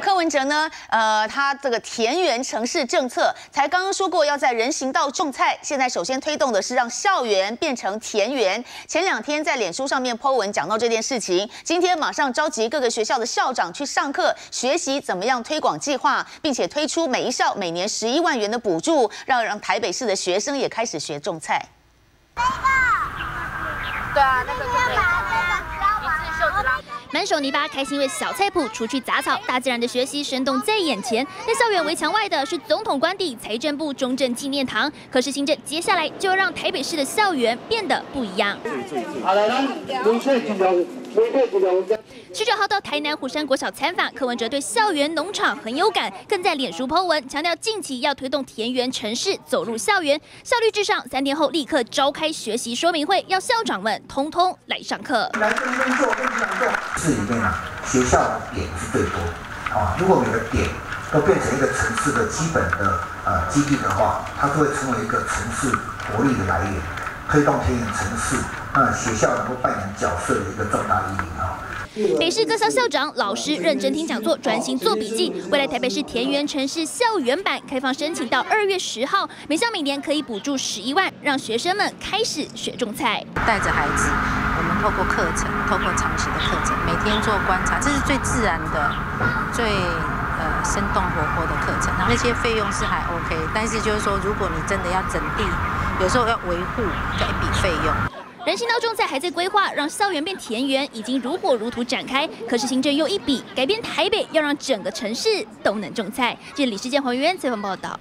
柯文哲呢？呃，他这个田园城市政策才刚刚说过要在人行道种菜，现在首先推动的是让校园变成田园。前两天在脸书上面 po 文讲到这件事情，今天马上召集各个学校的校长去上课学习怎么样推广计划，并且推出每一校每年十一万元的补助，让让台北市的学生也开始学种菜。对啊，那个。满手泥巴，开心为小菜谱除去杂草，大自然的学习生动在眼前。在校园围墙外的是总统官邸、财政部、中正纪念堂。可是新政接下来就要让台北市的校园变得不一样。十九号到台南虎山国小参访，柯文哲对校园农场很有感，更在脸书 po 文强调近期要推动田园城市走入校园，效率至上。三天后立刻召开学习说明会，要校长们通通来上课。来这边做，跟市里面啊，学校点是最多啊。如果每个点都变成一个城市的基本的呃基地的话，它就会成为一个城市活力的来源，推动田园城市，那学校能够扮演角色的一个重大意义啊。北市各校校长、老师认真听讲座，专心做笔记。未来台北市田园城市校园版开放申请到二月十号，每校每年可以补助十一万，让学生们开始学种菜。带着孩子，我们透过课程，透过长期的课程，每天做观察，这是最自然的、最呃生动活泼的课程。那些费用是还 OK，但是就是说，如果你真的要整地，有时候要维护，要一笔费用。人行道种菜还在规划，让校园变田园已经如火如荼展开。可是行政又一笔改变台北，要让整个城市都能种菜。这里李世健、黄渊采访报道。